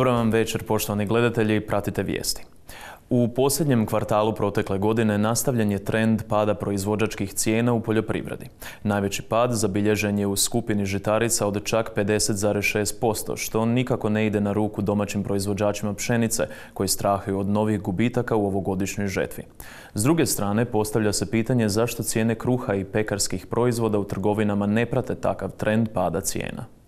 Dobro vam večer, poštovani gledatelji, pratite vijesti. U posljednjem kvartalu protekle godine nastavljen je trend pada proizvođačkih cijena u poljoprivredi. Najveći pad zabilježen je u skupini žitarica od čak 50,6%, što nikako ne ide na ruku domaćim proizvođačima pšenice, koji strahaju od novih gubitaka u ovogodišnjoj žetvi. S druge strane, postavlja se pitanje zašto cijene kruha i pekarskih proizvoda u trgovinama ne prate takav trend pada cijena.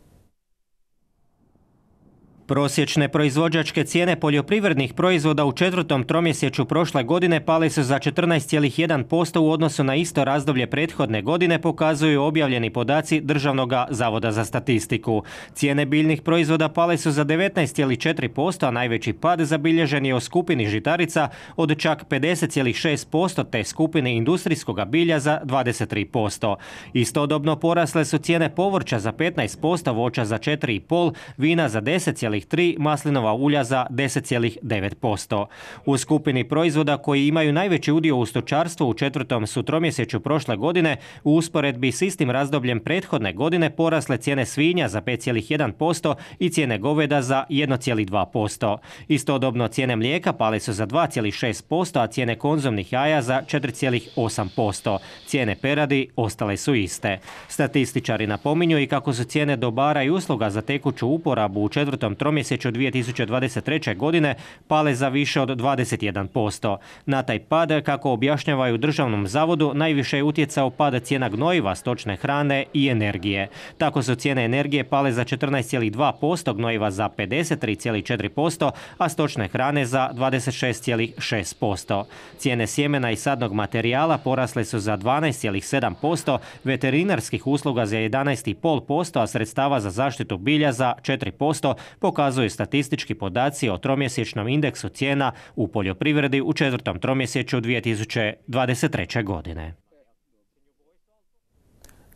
Prosječne proizvođačke cijene poljoprivrednih proizvoda u četvrtom tromjesečju prošle godine pale su za 14,1% u odnosu na isto razdoblje prethodne godine, pokazuju objavljeni podaci Državnog zavoda za statistiku. Cijene biljnih proizvoda pale su za 19,4%, a najveći pad zabilježen je u skupini žitarica od čak 50,6% te skupine industrijskog bilja za 23%. Istodobno porasle su cijene povrća za 15%, voća za 4,5%, vina za 10, 10,3, maslinova ulja za 10,9%. U skupini proizvoda koji imaju najveći udio u stočarstvu u četvrtom su tromjesečju prošle godine u usporedbi s istim razdobljem prethodne godine porasle cijene svinja za 5,1% i cijene goveda za 1,2%. Istodobno cijene mlijeka pale su za 2,6%, a cijene konzumnih jaja za 4,8%. Cijene peradi ostale su iste. Statističari napominju i kako su cijene dobara i usluga za tekuću uporabu u četvrtom tromjesečju 2023. godine pale za više od 21%. Na taj pad, kako objašnjavaju državnom zavodu, najviše je utjecao pad cijena gnojiva, stočne hrane i energije. Tako su cijene energije pale za 14,2%, gnojiva za 53,4%, a stočne hrane za 26,6%. Cijene sjemena i sadnog materijala porasle su za 12,7%, veterinarskih usluga za 11,5%, a sredstava za zaštitu bilja za 4%, pokazuju statistički podaci o tromjesečnom indeksu cijena u poljoprivredi u četvrtom tromjesečju 2023. godine.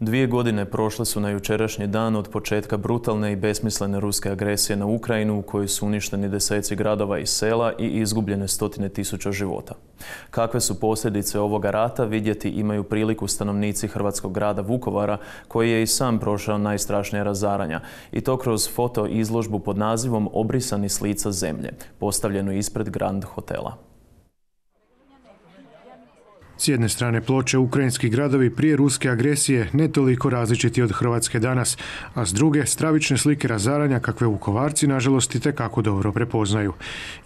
Dvije godine prošle su na jučerašnji dan od početka brutalne i besmislene ruske agresije na Ukrajinu u kojoj su uništeni deseci gradova i sela i izgubljene stotine tisuća života. Kakve su posljedice ovoga rata vidjeti imaju priliku stanovnici hrvatskog grada Vukovara koji je i sam prošao najstrašnija razaranja i to kroz foto izložbu pod nazivom Obrisani s lica zemlje, postavljenu ispred Grand hotela. S jedne strane ploče ukrajinski gradovi prije ruske agresije ne toliko različiti od Hrvatske danas, a s druge stravične slike razaranja kakve Vukovarci nažalost i tekako dobro prepoznaju.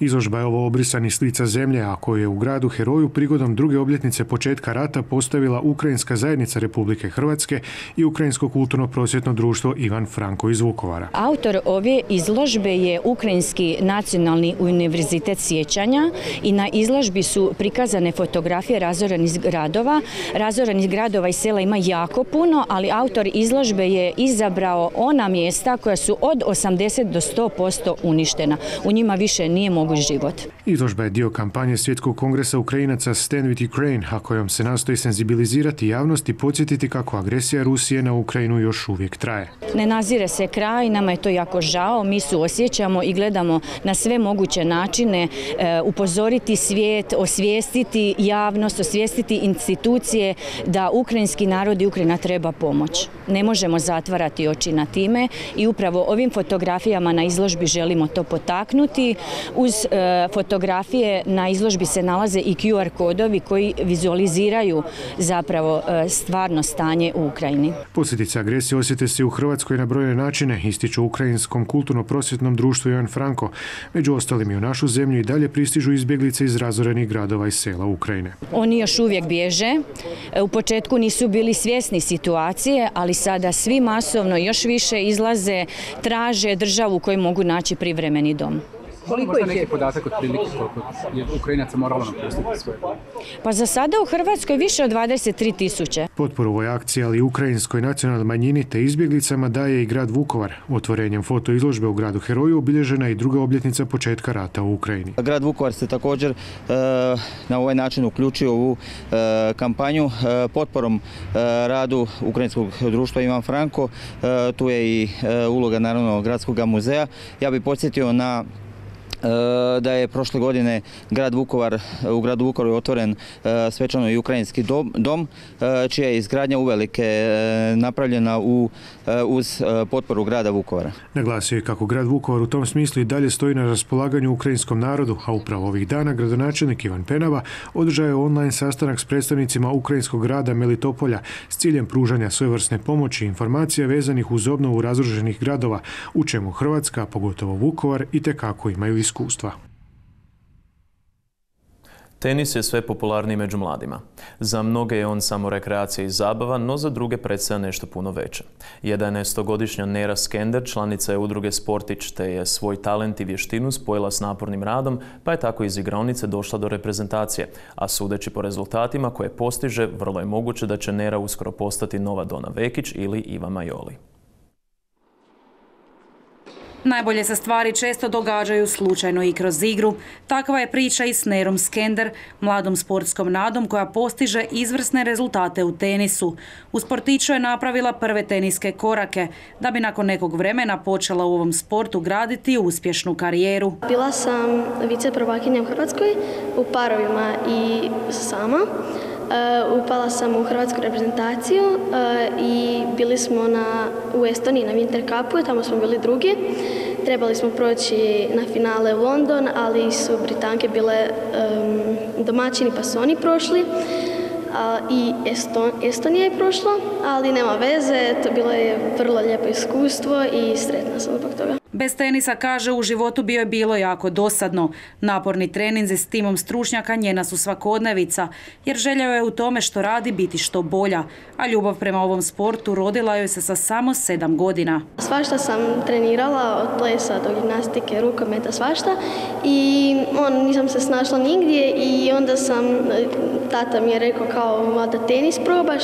Izložba je ovo obrisani slica zemlje, a koju je u gradu Heroju prigodom druge obljetnice početka rata postavila Ukrajinska zajednica Republike Hrvatske i Ukrajinsko kulturno prosvjetno društvo Ivan Franko iz Vukovara. Autor ove izložbe je Ukrajinski nacionalni univerzitet sjećanja i na izložbi su prikazane fotografije razorene razoranih gradova. Razoranih gradova i sela ima jako puno, ali autor izložbe je izabrao ona mjesta koja su od 80 do 100% uništena. U njima više nije moguć život. Izložba je dio kampanje Svjetskog kongresa Ukrajinaca Stand with Ukraine, a kojom se nastoji senzibilizirati javnost i podsjetiti kako agresija Rusije na Ukrajinu još uvijek traje. Ne nazire se kraj, nama je to jako žao, mi su osjećamo i gledamo na sve moguće načine e, upozoriti svijet, osvijestiti javnost, osvijestiti osvijestiti institucije da ukrajinski narod i Ukrajina treba pomoć. Ne možemo zatvarati oči na time i upravo ovim fotografijama na izložbi želimo to potaknuti. Uz e, fotografije na izložbi se nalaze i QR kodovi koji vizualiziraju zapravo e, stvarno stanje u Ukrajini. Posljedice agresije osjete se u Hrvatskoj na brojne načine, ističu Ukrajinskom kulturno-prosvjetnom društvu Ivan Franko. Među ostalim i u našu zemlju i dalje pristižu izbjeglice iz razorenih gradova i sela Ukrajine. Oni još uvijek bježe. U početku nisu bili svjesni situacije, ali sada svi masovno još više izlaze, traže državu u kojoj mogu naći privremeni dom. Koliko je neki podatak od prilike koliko je Ukrajinaca moralo napustiti svoje Pa za sada u Hrvatskoj više od 23 tisuće. Potporu ovoj akciji, ali ukrajinskoj nacionalnoj manjini te izbjeglicama daje i grad Vukovar. Otvorenjem foto izložbe u gradu Heroju obilježena je i druga obljetnica početka rata u Ukrajini. Grad Vukovar se također e, na ovaj način uključio u e, kampanju e, potporom radu Ukrajinskog društva Ivan Franko. Tu je i uloga naravno Gradskog muzeja. Ja bih podsjetio na da je prošle godine grad Vukovar, u gradu Vukovaru otvoren e, svečano i ukrajinski dom, čija je izgradnja uvelike napravljena uz potporu grada Vukovara. Naglasio je kako grad Vukovar u tom smislu i dalje stoji na raspolaganju ukrajinskom narodu, a upravo ovih dana gradonačelnik Ivan Penava održao je online sastanak s predstavnicima ukrajinskog grada Melitopolja s ciljem pružanja svojevrsne pomoći i informacija vezanih uz obnovu razruženih gradova, u čemu Hrvatska, pogotovo Vukovar, i tekako imaju iskustva. Tenis je sve popularniji među mladima. Za mnoge je on samo rekreacija i zabava, no za druge predstavlja nešto puno veće. 11-godišnja Nera Skender članica je udruge Sportić, te je svoj talent i vještinu spojila s napornim radom, pa je tako iz igraonice došla do reprezentacije. A sudeći po rezultatima koje postiže, vrlo je moguće da će Nera uskoro postati nova Dona Vekić ili Iva Majoli. Najbolje se stvari često događaju slučajno i kroz igru. Takva je priča i s Nerom Skender, mladom sportskom nadom koja postiže izvrsne rezultate u tenisu. U sportiću je napravila prve teniske korake, da bi nakon nekog vremena počela u ovom sportu graditi uspješnu karijeru. Bila sam viceprvakinja u Hrvatskoj u parovima i sama. E, upala sam u hrvatsku reprezentaciju e, i bili smo na, u Estoniji na Winter Cupu, tamo smo bili drugi. Trebali smo proći na finale u London, ali su Britanke bile domaćini pa su oni prošli. I Estonija je prošla, ali nema veze, to bilo je vrlo lijepo iskustvo i sretna sam zbog toga. Bez tenisa, kaže, u životu bio je bilo jako dosadno. Naporni treninzi s timom stručnjaka njena su svakodnevica, jer željao je u tome što radi biti što bolja, a ljubav prema ovom sportu rodila joj se sa samo sedam godina. Svašta sam trenirala, od plesa do gimnastike, rukometa, svašta i on, nisam se snašla nigdje i onda sam, tata mi je rekao kao da tenis probaš,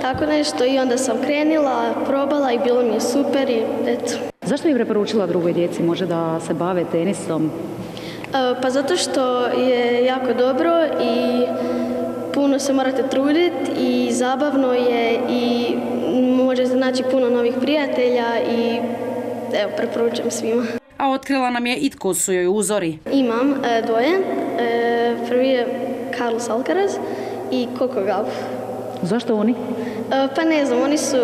tako nešto i onda sam krenila, probala i bilo mi je super i eto. Zašto bi preporučila drugoj djeci može da se bave tenisom? E, pa zato što je jako dobro i puno se morate truditi i zabavno je i možete naći puno novih prijatelja i evo, preporučujem svima. A otkrila nam je i tko su joj uzori. Imam e, dvoje. E, prvi je Carlos Alcaraz i Coco Gauff. Zašto oni? pa ne znam, oni su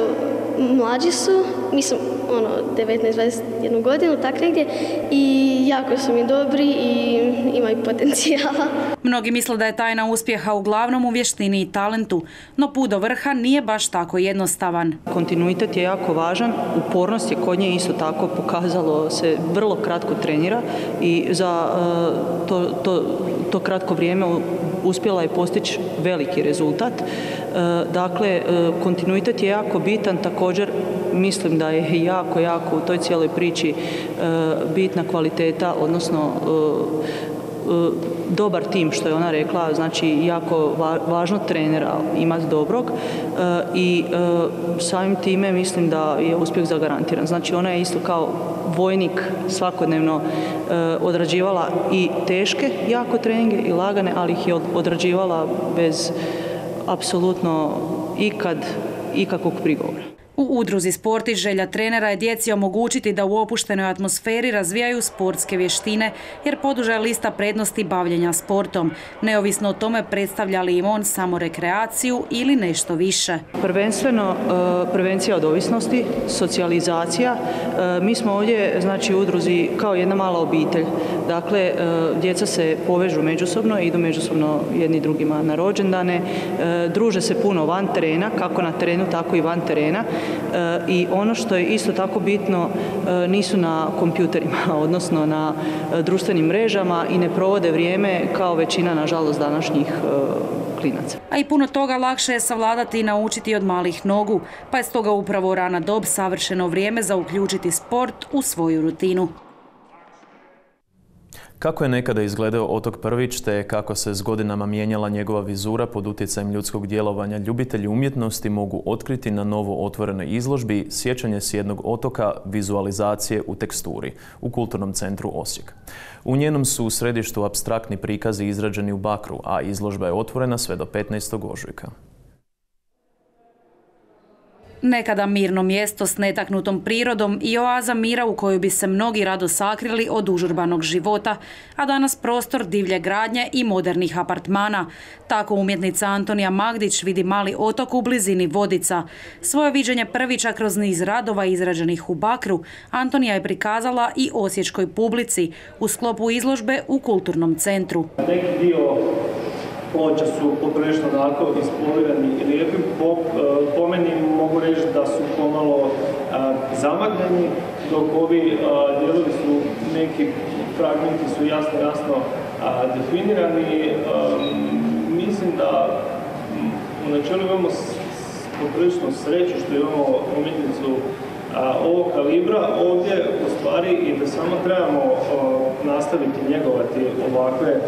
mlađi su, mislim ono 19-21 godinu, tak negdje i jako su mi dobri i imaju potencijala. Mnogi misle da je tajna uspjeha uglavnom u vještini i talentu, no put do vrha nije baš tako jednostavan. Kontinuitet je jako važan, upornost je kod nje isto tako pokazalo se vrlo kratko trenira i za e, to, to, to kratko vrijeme uspjela je postići veliki rezultat. E, dakle, e, kontinuitet je jako bitan, također mislim da je jako, jako u toj cijeloj priči bitna kvaliteta, odnosno E, dobar tim što je ona rekla, znači jako važno trenera imati dobrog e, i e, samim time mislim da je uspjeh zagarantiran. Znači ona je isto kao vojnik svakodnevno odrađivala i teške jako treninge i lagane, ali ih je odrađivala bez apsolutno ikad ikakvog prigovora. U udruzi Sporti želja trenera je djeci omogućiti da u opuštenoj atmosferi razvijaju sportske vještine jer poduža lista prednosti bavljenja sportom, neovisno o tome predstavlja li im on samo rekreaciju ili nešto više. Prvenstveno e, prevencija od ovisnosti, socijalizacija. E, mi smo ovdje znači u udruzi kao jedna mala obitelj. Dakle, e, djeca se povežu međusobno, idu međusobno jedni drugima na rođendane, druže se puno van terena, kako na terenu, tako i van terena i ono što je isto tako bitno e, nisu na kompjuterima, odnosno na e, društvenim mrežama i ne provode vrijeme kao većina nažalost današnjih e, klinaca. A i puno toga lakše je savladati i naučiti od malih nogu, pa je stoga upravo rana dob savršeno vrijeme za uključiti sport u svoju rutinu. Kako je nekada izgledao otok Prvić te kako se s godinama mijenjala njegova vizura pod utjecajem ljudskog djelovanja, ljubitelji umjetnosti mogu otkriti na novo otvorenoj izložbi sjećanje s jednog otoka vizualizacije u teksturi u Kulturnom centru Osijek. U njenom su u središtu abstraktni prikazi izrađeni u bakru, a izložba je otvorena sve do 15. ožujka. Nekada mirno mjesto s netaknutom prirodom i oaza mira u kojoj bi se mnogi rado sakrili od užurbanog života, a danas prostor divlje gradnje i modernih apartmana. Tako umjetnica Antonija Magdić vidi mali otok u blizini Vodica. Svoje viđenje prvića kroz niz radova izrađenih u Bakru, Antonija je prikazala i osječkoj publici u sklopu izložbe u kulturnom centru. Neki dio ploča su poprilično onako ispolirani i lijepi. Po, e, po meni mogu reći da su pomalo e, zamagljeni, dok ovi e, dijelovi su, neki fragmenti su jasno, jasno definirani. mislim da u načelu imamo poprilično sreću što imamo umjetnicu ovog kalibra ovdje u stvari i da samo trebamo nastaviti njegovati ovakve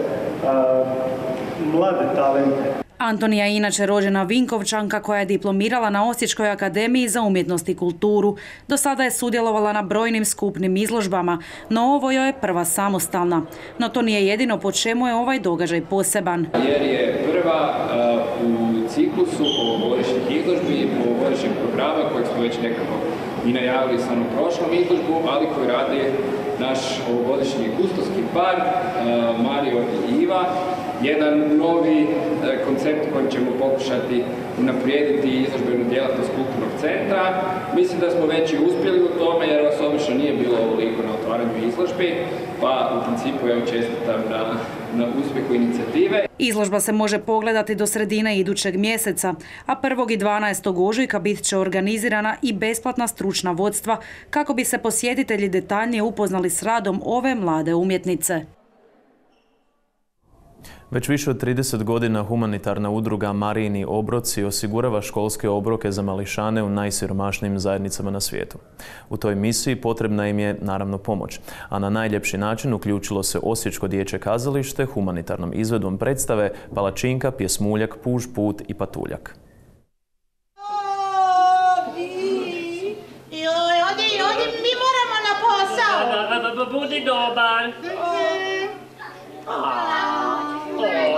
mlade talente. Antonija je inače rođena Vinkovčanka koja je diplomirala na Osječkoj akademiji za umjetnost i kulturu. Do sada je sudjelovala na brojnim skupnim izložbama, no ovo joj je prva samostalna. No to nije jedino po čemu je ovaj događaj poseban. Jer je prva uh, u ciklusu ovogodišnjih izložbi i ovogodišnjeg programa kojeg smo već nekako i najavili sa onom prošlom izložbu, ali koji radi naš ovogodišnji kustoski par, uh, Mario i Iva, jedan novi e, koncept kojim ćemo pokušati unaprijediti izložbenu djelatnost kulturnog centra. Mislim da smo već i uspjeli u tome jer vas obično nije bilo ovoliko na otvaranju izložbi, pa u principu ja čestitam na, na uspjehu inicijative. Izložba se može pogledati do sredine idućeg mjeseca, a 1. i 12. ožujka bit će organizirana i besplatna stručna vodstva kako bi se posjetitelji detaljnije upoznali s radom ove mlade umjetnice. Već više od 30 godina humanitarna udruga Marijini obroci osigurava školske obroke za mališane u najsiromašnijim zajednicama na svijetu. U toj misiji potrebna im je naravno pomoć, a na najljepši način uključilo se Osječko dječje kazalište humanitarnom izvedom predstave Palačinka, Pjesmuljak, Puž, Put i Patuljak. Budi dobar.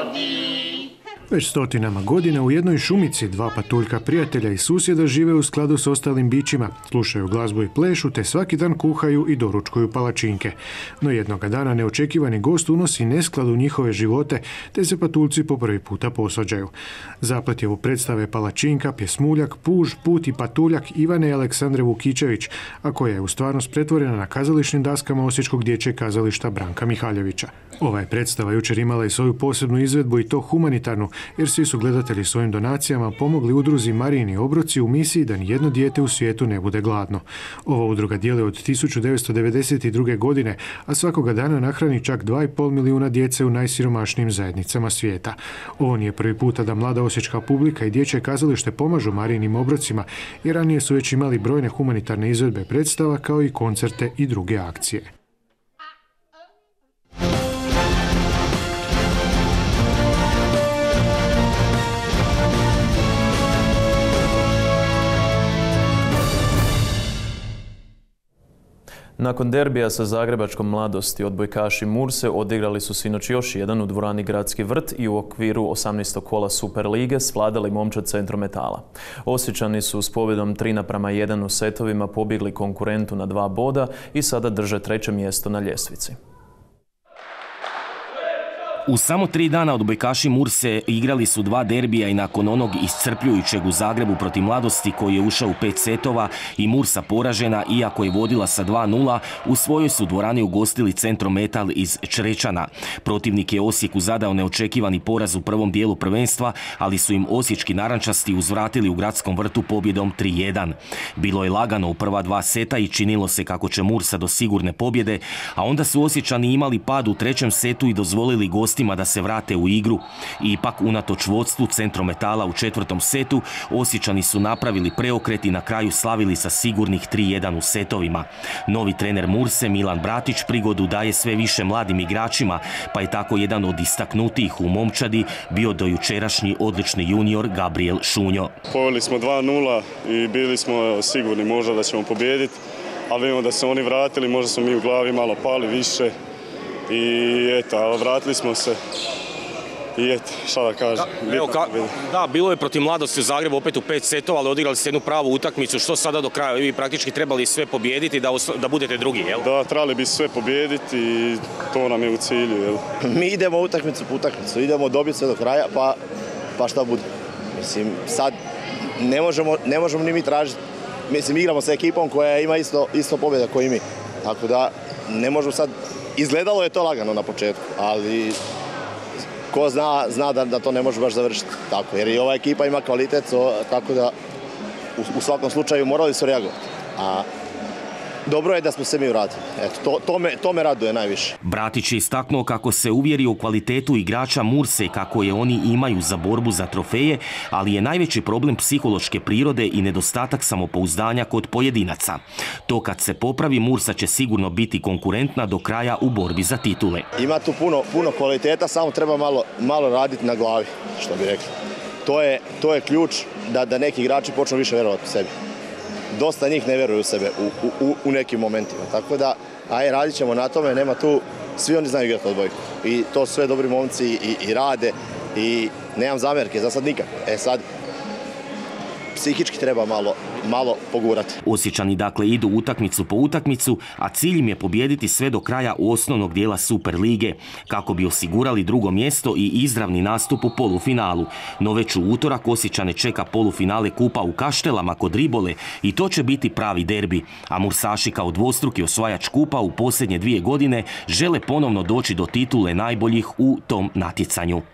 thee. Već stotinama godina u jednoj šumici dva patuljka prijatelja i susjeda žive u skladu s ostalim bićima, slušaju glazbu i plešu te svaki dan kuhaju i doručkuju palačinke. No jednoga dana neočekivani gost unosi nesklad u njihove živote te se patuljci po prvi puta posvađaju. Zaplet predstave palačinka, pjesmuljak, puž, put i patuljak Ivane Aleksandre Vukičević, a koja je u stvarnost pretvorena na kazališnim daskama Osječkog dječjeg kazališta Branka Mihaljevića. Ova je predstava jučer imala i svoju posebnu izvedbu i to humanitarnu, jer svi su gledatelji svojim donacijama pomogli udruzi Marijini obroci u misiji da nijedno dijete u svijetu ne bude gladno. Ova udruga djeluje od 1992. godine, a svakoga dana nahrani čak 2,5 milijuna djece u najsiromašnijim zajednicama svijeta. Ovo nije prvi puta da mlada osječka publika i dječje kazalište pomažu Marijinim obrocima, jer ranije su već imali brojne humanitarne izvedbe predstava kao i koncerte i druge akcije. Nakon derbija sa zagrebačkom mladosti odbojkaši Murse odigrali su sinoć još jedan u dvorani Gradski vrt i u okviru 18. kola Super Lige svladali momčad centru metala. Osjećani su s pobjedom 3 naprama 1 u setovima pobjegli konkurentu na dva boda i sada drže treće mjesto na ljestvici. U samo tri dana odbojkaši Murse igrali su dva derbija i nakon onog iscrpljujućeg u Zagrebu protiv mladosti koji je ušao u pet setova i Mursa poražena iako je vodila sa 2-0, u svojoj su dvorani ugostili Centro Metal iz Črečana. Protivnik je Osijeku zadao neočekivani poraz u prvom dijelu prvenstva, ali su im osječki narančasti uzvratili u gradskom vrtu pobjedom 3-1. Bilo je lagano u prva dva seta i činilo se kako će Mursa do sigurne pobjede, a onda su osjećani imali pad u trećem setu i dozvolili gosti gostima da se vrate u igru. Ipak unatoč vodstvu centrometala u četvrtom setu Osjećani su napravili preokret i na kraju slavili sa sigurnih 3-1 u setovima. Novi trener Murse Milan Bratić prigodu daje sve više mladim igračima, pa je tako jedan od istaknutijih u momčadi bio do jučerašnji odlični junior Gabriel Šunjo. Poveli smo 2-0 i bili smo sigurni možda da ćemo pobijediti, ali vidimo da se oni vratili, možda smo mi u glavi malo pali više i eto, vratili smo se i eto, šta da kažem. Evo, da, bilo je protiv mladosti u Zagrebu opet u pet setova, ali odigrali ste jednu pravu utakmicu. Što sada do kraja? Vi praktički trebali sve pobijediti da, da budete drugi, jel? Da, trebali bi sve pobijediti i to nam je u cilju, jel? Mi idemo utakmicu po utakmicu, idemo dobiti sve do kraja, pa, pa šta bude. Mislim, sad ne možemo, ne možemo ni mi tražiti. Mislim, igramo sa ekipom koja ima isto, isto pobjeda koji mi. Tako da ne možemo sad, izgledalo je to lagano na početku, ali ko zna, zna da, da to ne može baš završiti tako. Jer i ova ekipa ima kvalitet, tako da u, u svakom slučaju morali su reagovati. A dobro je da smo se mi vratili. Eto, to, to, me, to me raduje najviše. Bratić je istaknuo kako se uvjerio u kvalitetu igrača Murse kako je oni imaju za borbu za trofeje, ali je najveći problem psihološke prirode i nedostatak samopouzdanja kod pojedinaca. To kad se popravi, Mursa će sigurno biti konkurentna do kraja u borbi za titule. Ima tu puno, puno kvaliteta, samo treba malo, malo raditi na glavi, što bi rekli. To je, to je ključ da, da neki igrači počnu više vjerovati u sebi dosta njih ne vjeruju u sebe u, u, u nekim momentima. Tako da, aj, radit ćemo na tome, nema tu, svi oni znaju igrati odbojku. I to sve dobri momci i, i rade i nemam zamjerke, za sad nikak. E sad, psihički treba malo, malo pogurati. Osjećani dakle idu utakmicu po utakmicu, a cilj im je pobijediti sve do kraja osnovnog dijela Super lige, kako bi osigurali drugo mjesto i izravni nastup u polufinalu. No već u utorak Osjećane čeka polufinale kupa u Kaštelama kod Ribole i to će biti pravi derbi. A Mursaši kao dvostruki osvajač kupa u posljednje dvije godine žele ponovno doći do titule najboljih u tom natjecanju.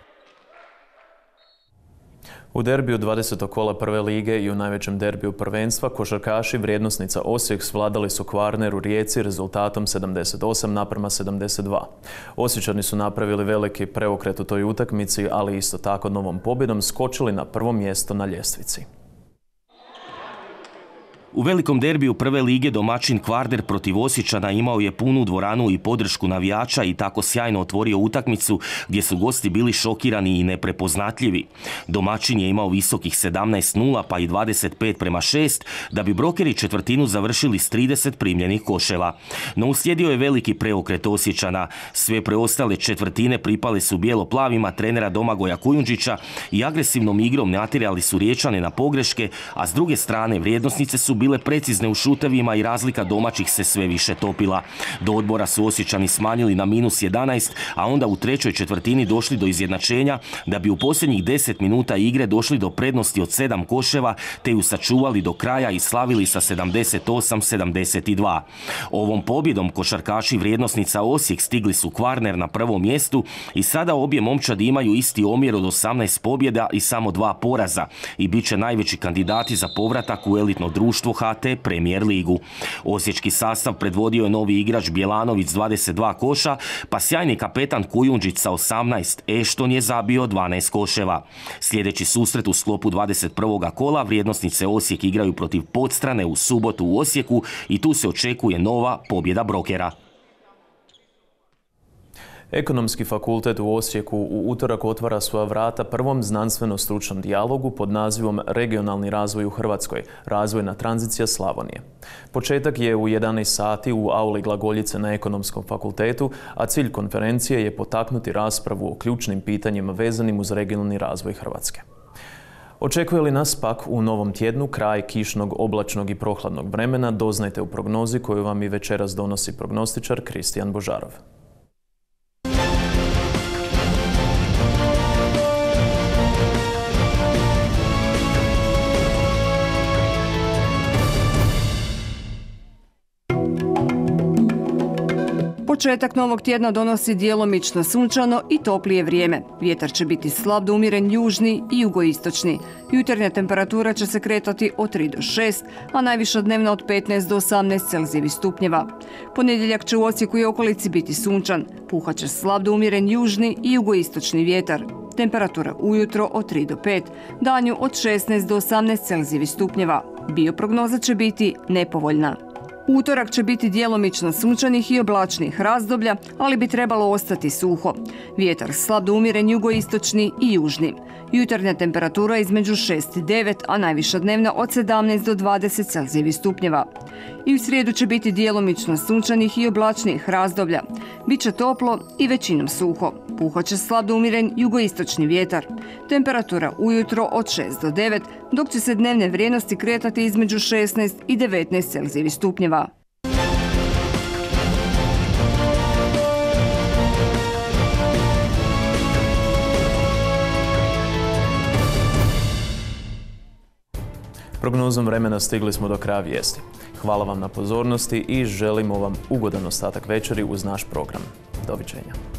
U derbiju 20. kola prve lige i u najvećem derbiju prvenstva košarkaši vrijednosnica Osijek svladali su Kvarner u Rijeci rezultatom 78 naprema 72. Osjećani su napravili veliki preokret u toj utakmici, ali isto tako novom pobjedom skočili na prvo mjesto na ljestvici. U velikom derbiju prve lige domaćin Kvarder protiv Osjećana imao je punu dvoranu i podršku navijača i tako sjajno otvorio utakmicu gdje su gosti bili šokirani i neprepoznatljivi. Domaćin je imao visokih 17-0 pa i 25 prema 6 da bi brokeri četvrtinu završili s 30 primljenih koševa. No uslijedio je veliki preokret Osjećana. Sve preostale četvrtine pripale su bijelo-plavima trenera Domagoja Kujundžića i agresivnom igrom natjerali su riječane na pogreške, a s druge strane vrijednosnice su bile precizne u šutevima i razlika domaćih se sve više topila. Do odbora su osjećani smanjili na minus 11, a onda u trećoj četvrtini došli do izjednačenja da bi u posljednjih 10 minuta igre došli do prednosti od 7 koševa te ju sačuvali do kraja i slavili sa 78-72. Ovom pobjedom košarkaši vrijednosnica Osijek stigli su Kvarner na prvom mjestu i sada obje momčadi imaju isti omjer od 18 pobjeda i samo dva poraza i bit će najveći kandidati za povratak u elitno društvo HT Premier ligu. Osječki sastav predvodio je novi igrač Bjelanović s 22 koša, pa sjajni kapetan Kujundžić sa 18, Ešton je zabio 12 koševa. Sljedeći susret u sklopu 21. kola vrijednosnice Osijek igraju protiv podstrane u subotu u Osijeku i tu se očekuje nova pobjeda brokera. Ekonomski fakultet u Osijeku u utorak otvara svoja vrata prvom znanstveno-stručnom dijalogu pod nazivom Regionalni razvoj u Hrvatskoj, razvojna tranzicija Slavonije. Početak je u 11 sati u auli Glagoljice na Ekonomskom fakultetu, a cilj konferencije je potaknuti raspravu o ključnim pitanjima vezanim uz regionalni razvoj Hrvatske. Očekuje li nas pak u novom tjednu kraj kišnog, oblačnog i prohladnog vremena, doznajte u prognozi koju vam i večeras donosi prognostičar Kristijan Božarov. Početak novog tjedna donosi djelomično sunčano i toplije vrijeme. Vjetar će biti slab do umjeren južni i jugoistočni. Jutarnja temperatura će se kretati od 3 do 6, a najviša dnevna od 15 do 18 celzijevi stupnjeva. Ponedjeljak će u Osijeku i okolici biti sunčan. Puhat će slab do umjeren južni i jugoistočni vjetar. Temperatura ujutro od 3 do 5, danju od 16 do 18 celzijevi stupnjeva. Bioprognoza će biti nepovoljna. Utorak će biti djelomično sunčanih i oblačnih razdoblja, ali bi trebalo ostati suho. Vjetar slab do umjeren jugoistočni i južni. Jutarnja temperatura između 6 i 9, a najviša dnevna od 17 do 20 Celzijevih stupnjeva. I u srijedu će biti dijelomično sunčanih i oblačnijih razdoblja. Biće toplo i većinom suho. Puho će slab do umiren jugoistočni vjetar. Temperatura ujutro od 6 do 9, dok će se dnevne vrijednosti kretati između 16 i 19 Celzijevih stupnjeva. Prognozom vremena stigli smo do kraja vijesti. Hvala vam na pozornosti i želimo vam ugodan ostatak večeri uz naš program. Doviđenja.